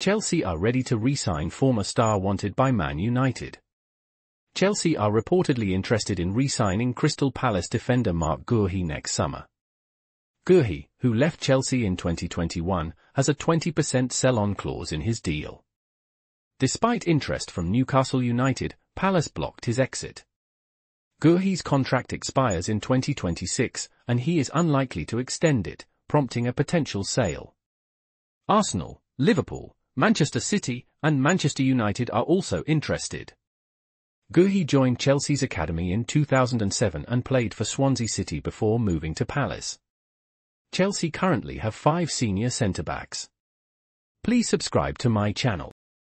Chelsea are ready to re-sign former star wanted by Man United. Chelsea are reportedly interested in re-signing Crystal Palace defender Marc Guehi next summer. Guehi, who left Chelsea in 2021, has a 20% sell-on clause in his deal. Despite interest from Newcastle United, Palace blocked his exit. Guehi's contract expires in 2026, and he is unlikely to extend it, prompting a potential sale. Arsenal, Liverpool, Manchester City, and Manchester United are also interested. Guehi joined Chelsea's academy in 2007 and played for Swansea City before moving to Palace. Chelsea currently have five senior centre-backs. Please subscribe to my channel.